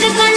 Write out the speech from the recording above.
the